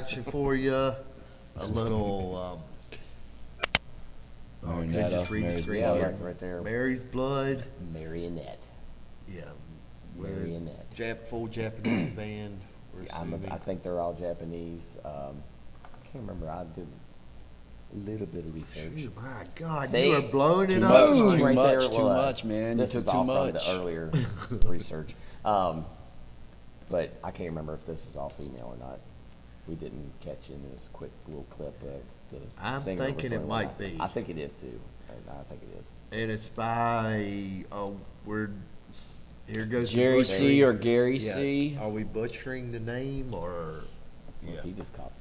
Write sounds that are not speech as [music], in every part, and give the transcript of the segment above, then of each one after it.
another reaction for you. A little, um, oh, I Marionetta, just read the Mary's screen Yeah, here. right, right there. Mary's Blood. Marionette. Yeah. Marionette. Jap, full Japanese band. [clears throat] We're I'm a, think they're all Japanese. Um, I can't remember. I did a little bit of research. Phew, my God, See? you are blowing it Too up. much, Mike. too right much, there it too was. much, man. You This took is too all from much. the earlier [laughs] research. Um, but I can't remember if this is all female or not. We didn't catch in this quick little clip of the I'm singer thinking it might be. I think it is too. I I think it is. And it's by, oh, we're, here goes. Jerry C. or Gary Yeah. C. Are we butchering the name or? Well, Yeah. He just caught,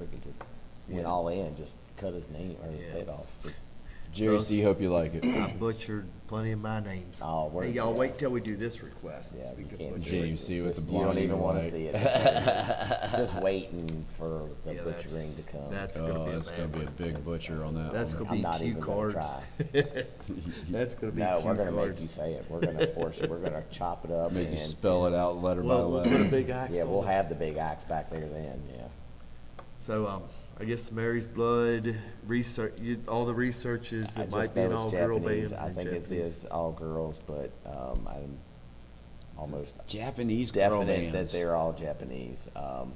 freaking just went Yeah. all in, just cut his name or his head off. Just Jerry C. Hope you like it. I butchered plenty of my names. Oh, we're- Hey, y'all wait till we do this request. Yeah, we can can't butcher see it. James C. with Just- the You don't blonde even and want to white. see it. because [laughs] Just waiting for the Yeah, butchering that's- to come. That's gonna Oh, be a that's gonna bad be a one. big butcher on that. That's one. gonna be I'm not cue even gonna cards. try. [laughs] That's gonna be No, cue we're gonna make cards. you say it. We're gonna force you. We're gonna chop it up. Make you and- spell it out letter by Well, we'll put a letter. big axe Yeah, we'll it. have the big axe back there then. Yeah. So, um, I guess Mary's Blood research. You, all the research is I it might just be an know it's all-girl Japanese. band. I think it Japanese. is all girls, but um, I'm almost Japanese girl definite that bands. they're all Japanese. Um,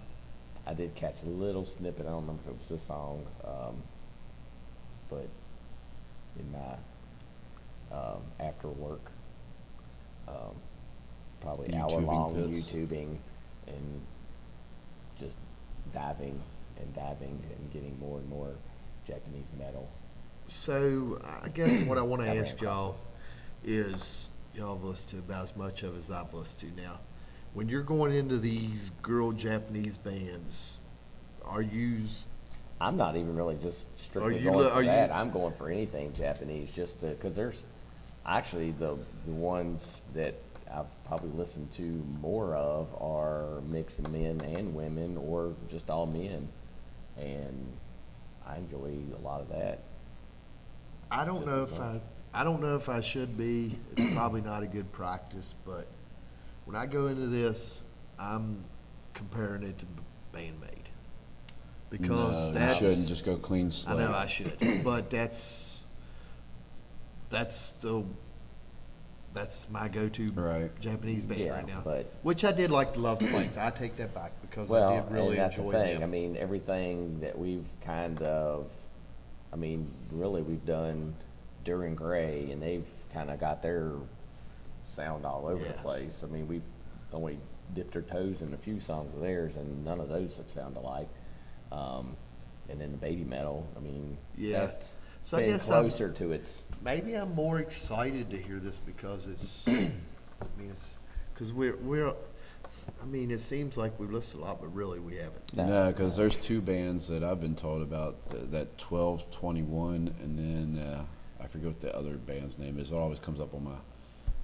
I did catch a little snippet. I don't remember if it was this song, um, but in my um, after work, um, probably YouTubing hour long fits. YouTubing and just diving and diving and getting more and more Japanese metal. So, I guess what I want to ask y'all is y'all have listened to about as much of as I've listened to now. When you're going into these girl Japanese bands, are you I'm not even really just strictly you going for are you- that. I'm going for anything Japanese, just because there's actually the the ones that I've probably listened to more of are mixed men and women, or just all men, and I enjoy a lot of that. I don't Just know if I. I don't know if I should be. It's probably not a good practice, but when I go into this, I'm comparing it to Band-Maid because no, that's you shouldn't just go clean I know I should, but that's that's the that's my go-to Right. Japanese band Yeah, right now. but- which I did like the Love Bites. I take that back because Well, I did really and that's enjoy the thing. them. I mean, everything that we've kind of, I mean, really, we've done Dir En Grey, and they've kind of got their sound all over the place. I mean, we've only dipped our toes in a few songs of theirs, and none of those have sounded alike. Um, and then the Babymetal, I mean, Yeah. that's So I been guess I'm- closer to its. Maybe I'm more excited to hear this because it's, [clears throat] I mean, it's, because we're, we're, I mean, it seems like we've listened a lot, but really we haven't. No, because there's two bands that I've been told about. th- That twelve twenty one, and then uh, I forget what the other band's name is. It always comes up on my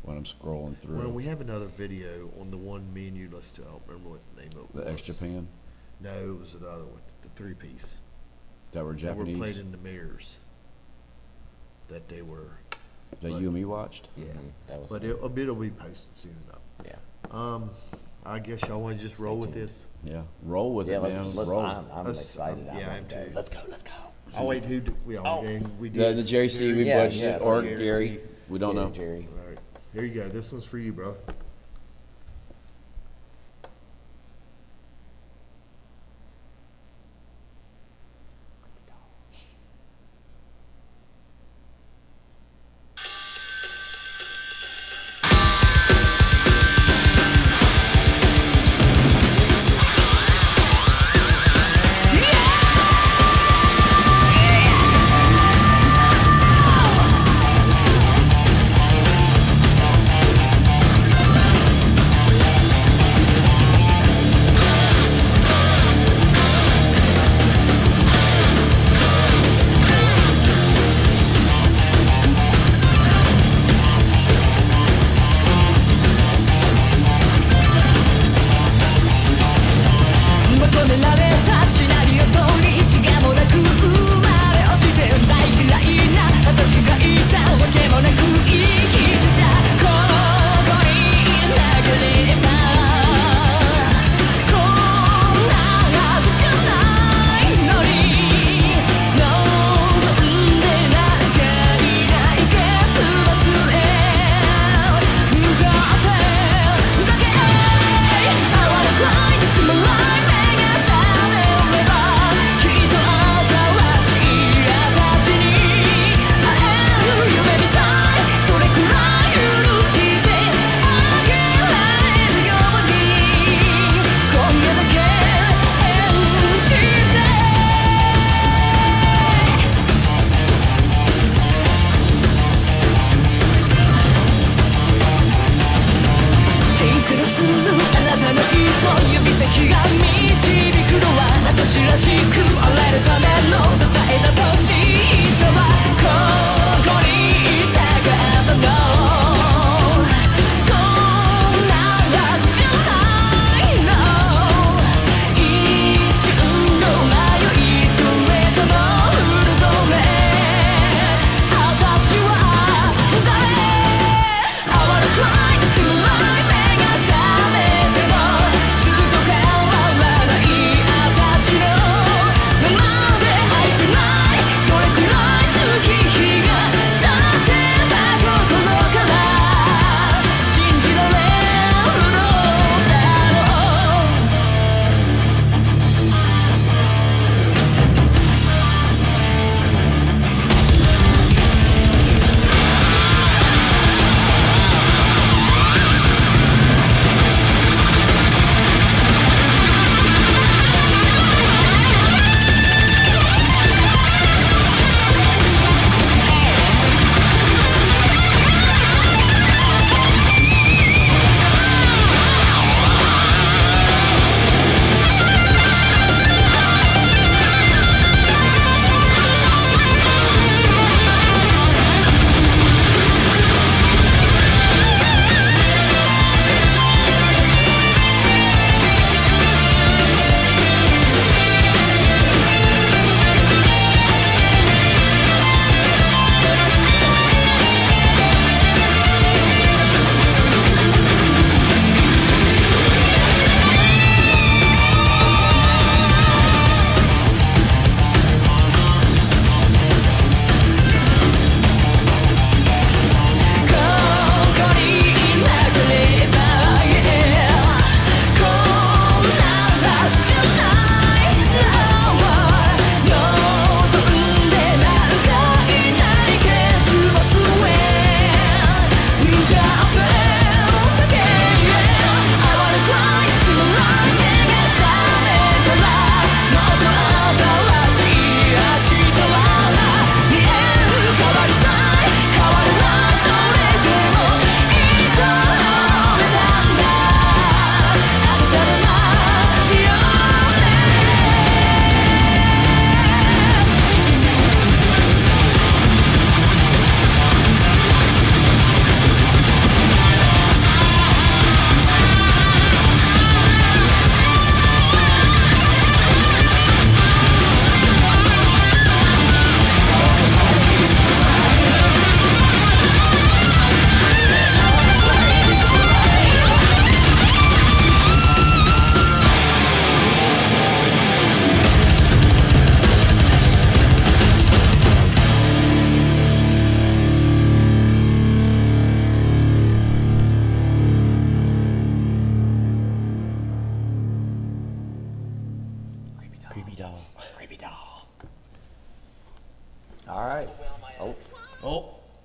when I'm scrolling through. Well, we have another video on the one me and you listened to. I don't remember what the name of it was. the X Japan No, it was the other one, the three piece. That were That were played in the mirrors. That they were, that you and me watched. yeah. Mhm, that was But fun. it, it'll be posted soon enough. yeah. Um, I guess y'all want to just Stay roll with this. Yeah, roll with Yeah, it, let's, man. let's, roll. I'm, I'm Let's- excited. um, yeah, I wanna am go. too. Let's go, let's go. Oh wait, who? Do, we, Oh. we, we the, did. the Jerry C. We Yeah, budgeted, yeah, or Jerry Gary. We don't Jerry, know. Jerry. All right, here you go. This one's for you, bro.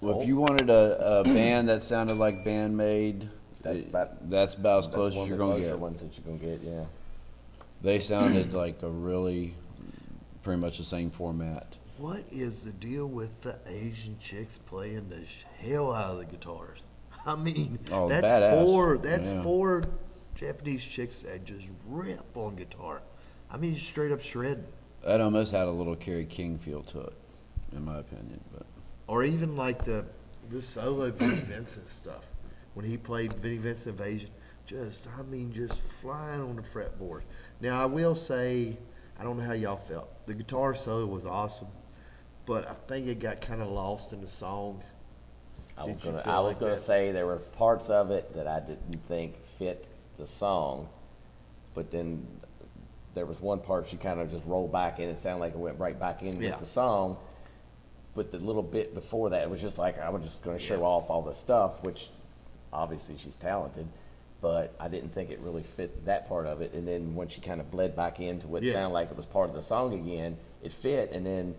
Well, if oh. you wanted a, a [clears throat] band that sounded like Band-Maid, That's it- about- that's about as close as you're gonna closer get. ones that you're gonna get. Yeah. They [clears throat] sounded like a really, pretty much the same format. what is the deal with the Asian chicks playing the hell out of the guitars? [laughs] I mean, Oh, that's badass. four. That's Yeah. four Japanese chicks that just rip on guitar. I mean, straight up shred. That almost had a little Kerry King feel to it, in my opinion. But or even like the the solo [coughs] Vinnie Vincent stuff when he played Vinnie Vincent Invasion. Just, I mean, just flying on the fretboard. Now I will say, I don't know how y'all felt. The guitar solo was awesome, but I think it got kind of lost in the song. I was Did gonna, I was like gonna that? say there were parts of it that I didn't think fit the song, but then there was one part she kind of just rolled back in. It sounded like it went right back in Yeah. with the song. But the little bit before that, it was just like I was just gonna show Yeah. off all the stuff, which obviously she's talented, but I didn't think it really fit that part of it. And then when she kind of bled back into what Yeah. sounded like it was part of the song again, it fit. And then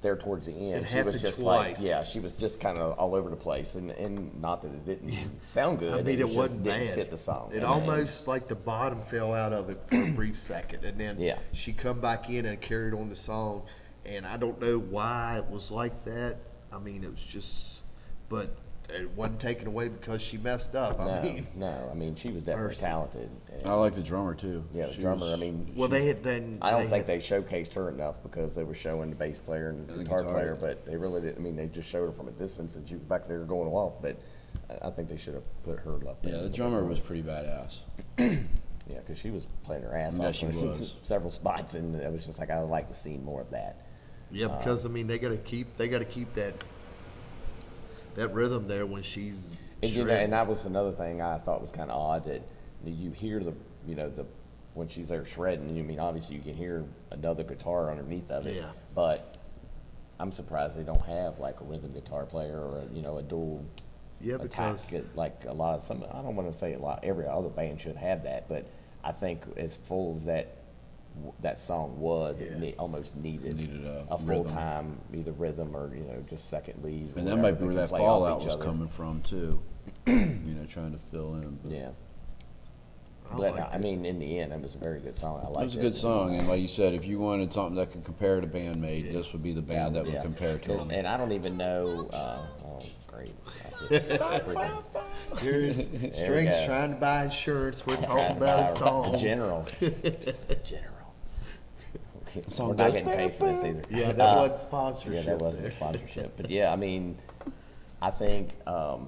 there towards the end, It she was just twice. like, yeah, she was just kind of all over the place, and, and not that it didn't sound good. I mean, it, just wasn't didn't bad. fit the song. It almost like the bottom fell out of it for a brief second, and then Yeah. she come back in and carried on the song. And I don't know why it was like that. I mean, it was just, but it wasn't taken away because she messed up. I no, mean, [laughs] no, I mean, she was definitely Mercy. talented. and- I like the drummer too. yeah, the She drummer. was- I mean, well, she- they had then. I don't they think had- they showcased her enough because they were showing the bass player and the And the guitar, guitar. player, but they really didn't. I mean, they just showed her from a distance, and she was back there going off. But I- I think they should have put her up. there Yeah, the drummer was pretty badass. [clears throat] Yeah, because she was playing her ass off. Yeah, off she [laughs] was. several spots, and it was just like I would like to see more of that. Yeah, Uh, because I mean, they got to keep they got to keep that that rhythm there when she's. And, you know, and that was another thing I thought was kind of odd that you hear the, you know, the when she's there shredding. You mean obviously you can hear another guitar underneath of it. Yeah. But I'm surprised they don't have like a rhythm guitar player or a, you know a dual Yeah, attack. because- It- like a lot of some. I don't want to say a lot. Every other band should have that, but I think as full as that that song was, it ne- almost needed, Needed a a full time either rhythm or you know just second lead. or And that might be where that play off fallout was other. coming from too. [clears throat] you know, trying to fill in. But Yeah. I But liked I it. mean, in the end, it was a very good song. I liked It liked was a good song, and like you said, if you wanted something that could compare to Band-Maid, this would be the band that would Yeah. compare to And- them. And I don't even know. Uh, oh, great! I did [laughs] freaking- [laughs] Here's Strings trying to buy insurance. We're talking about a buy song. General. [laughs] General. Song We're not getting paid for this either. Yeah, that Uh, wasn't sponsorship. Yeah, that wasn't a sponsorship. But yeah, I mean, I think um,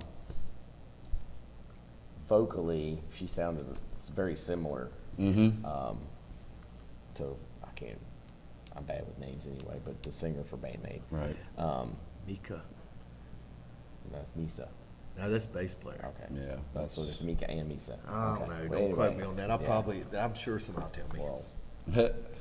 vocally she sounded very similar Mm-hmm. um, to I can't. I'm bad with names anyway, but the singer for Band-Maid. Right. Um, Mika. that's Misa. No, that's bass player. Okay. Yeah, So that's- there's Mika and Misa. I don't Okay. know. Well, Don't quote anyway, me on that. I'll yeah. probably. I'm sure somebody will tell me. Well, [laughs]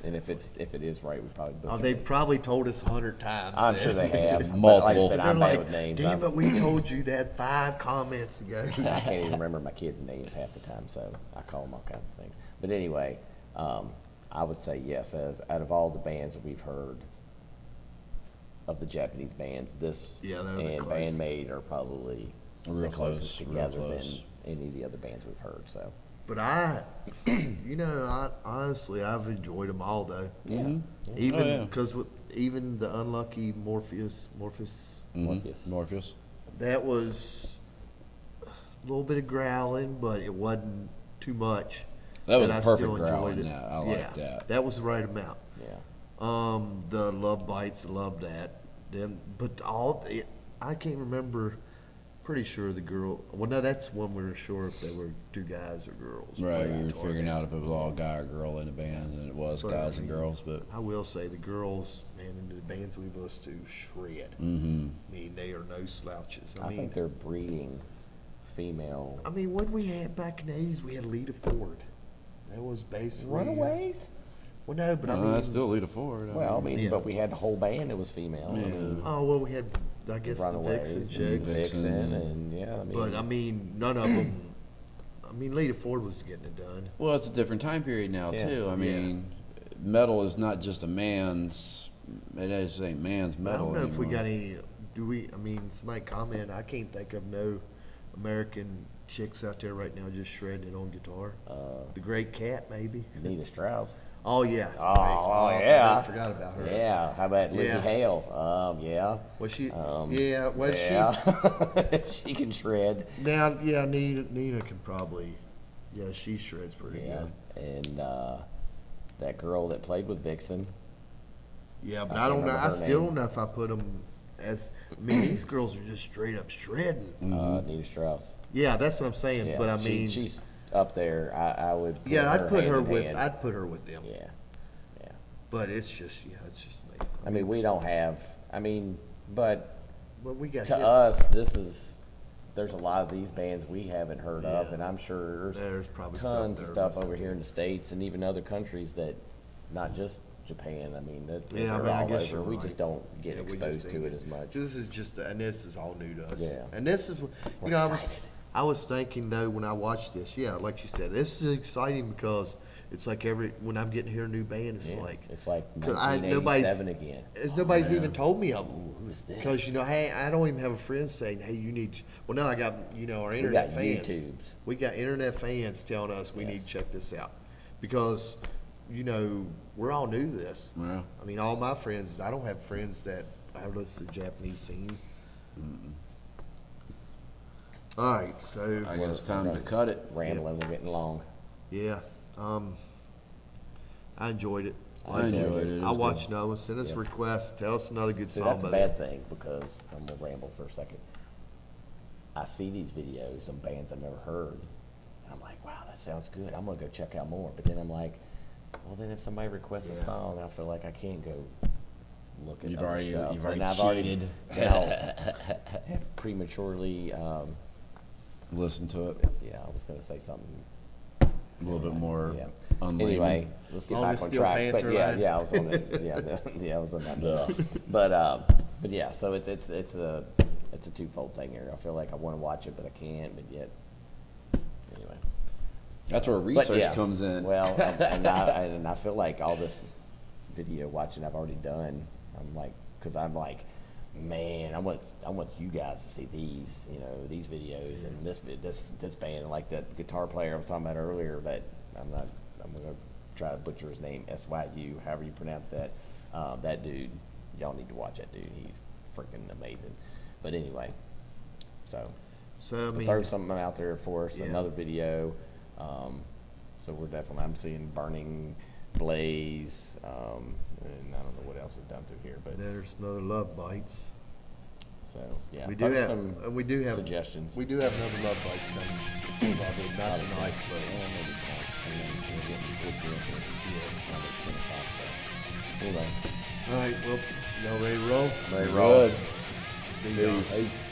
and if it's if it is right, we probably. Oh, they it. probably told us a hundred times. I'm sure they [laughs] have. but Like I Multiple. said, I'm bad like, with names. damn it, we told you that five comments ago. [laughs] I can't even remember my kids' names half the time, so I call them all kinds of things. But anyway, um, I would say yes. Out of, out of all the bands that we've heard of the Japanese bands, this Yeah, they're and closest. Band-Maid are probably Real the closest close, together close. than any of the other bands we've heard. So But I, [clears throat] you know, I honestly I've enjoyed them all though. yeah, Even Oh, yeah. because with even the unlucky Morpheus, Morpheus, Mhm. Morpheus. Morpheus. that was a little bit of growling, but it wasn't too much. That was I a perfect still enjoyed it. I like yeah, that. That was the right amount. yeah. Um, the love bites, love that. Them, but all the, I can't remember. Pretty sure the girl. Well, no, that's one we were sure if they were two guys or girls. Right, playing we were figuring out if it was all guy or girl in the band, and it was But, guys I and girls. But I will say the girls, man, in the bands we've listened to, shred. mm-hmm. I mean, they are no slouches. I, I mean, think they're breeding female I mean, what we had back in the eighties, we had Lita Ford. That was basically runaways. Well, no, but I uh, mean, that's still Lita Ford. Well, I mean, Yeah. but we had the whole band that was female. I mean, oh well, we had, I guess, the Runaways Vixen and chicks. Vixen, Vixen. and yeah, I mean, But I mean, none of them. I mean, Lita Ford was getting it done. Well, it's a different time period now Yeah. too. I Yeah. mean, metal is not just a man's. It is a man's metal. I don't know if we got any. Do we? I mean, somebody comment. I can't think of no American chicks out there right now just shredding it on guitar. Uh, the Great Kat, maybe. Nita Strauss. Oh yeah. Oh, Right. oh, I yeah. forgot about her. Yeah. How about Lzzy Yeah. Hale? Um, yeah. Was she? Um, yeah. Was yeah. [laughs] she can shred. now? Yeah. Nina. Nina can probably. Yeah, she shreds pretty Yeah. good. And uh, that girl that played with Vixen. Yeah, but I I, don't know. I still name. don't know if I put them as. I mean, [clears throat] these girls are just straight up shredding. Uh, Nita Strauss. Yeah, that's what I'm saying. Yeah. But I she- mean, she's up there. I, I would. Put yeah, I'd put her with. hand. I'd put her with them. Yeah. Yeah. But it's just, yeah, it's just amazing. I mean, we don't have. I mean, but But we got to hit- us, this is. There's a lot of these bands we haven't heard of, and I'm sure there's, There's probably stuff tons of stuff over here in the states and even other countries that, not just Japan. I mean, that Yeah, I they're mean, I all guess over. you're We right. just don't get Yeah, exposed to it as much. This is just, and this is all new to us. Yeah. And this is, you We're know, I was, excited. I was thinking though when I watched this, yeah, like you said, this is exciting because it's like every when I'm getting to hear a new band, it's Yeah, like it's like 'cause I- nobody's- 1987 again. It's, nobody's even told me of them. Who's this? Because you know, hey, I don't even have a friend saying, "Hey, you need." Well, now I got you know our internet got fans. YouTubes. We got internet fans telling us we need to check this out because you know we're all new to this. Yeah. I mean, all my friends. I don't have friends that have listened to Japanese scene. All right, so I guess it's time to cut it. Rambling, we're getting long. yeah, um, I enjoyed it. I Liked enjoyed it. It I was watched another one. Send us Yes. requests. Tell us another good See, song. that's a by bad them. thing because I'm gonna ramble for a second. I see these videos of bands I've never heard, and I'm like, wow, that sounds good. I'm gonna go check out more. But then I'm like, well, then if somebody requests a Yeah. song, I feel like I can't go look at You've other already- stuff. you've and already I've already, cheated. you [laughs] know, have [laughs] prematurely. Um, Listen to it. yeah, I was gonna say something. A little bit more Yeah. unlayman. Anyway, let's get On back on Steel track. But yeah, line. yeah, I was on [laughs] it. Yeah, the, yeah, I was on that. but uh, but yeah, so it's it's it's a it's a twofold thing here. I feel like I want to watch it, but I can't. But yet, anyway. That's where research yeah, comes in. Well, [laughs] and I and I feel like all this video watching I've already done. I'm like, because I'm like, man, I want I want you guys to see these, you know, these videos and this this this band, like that guitar player I was talking about earlier. That I'm not. I'm gonna try to butcher his name. S Y U, however you pronounce that. Uh, that dude, y'all need to watch that dude. He's freaking amazing. But anyway, so So I but mean, throw something out there for us, Yeah. another video. Um, so we're definitely, I'm seeing Burning Blaze, um, and I don't know what else is down through here, but there's another Love Bites. so yeah, We do post have, some and we do have suggestions. We do have another Love Bites coming. Probably not tonight, Yeah, but maybe tonight. And then getting towards the end here. 10 o'clock, so. Anyway, all right. Well, y'all ready to roll? Ready to roll. See y'all. Peace.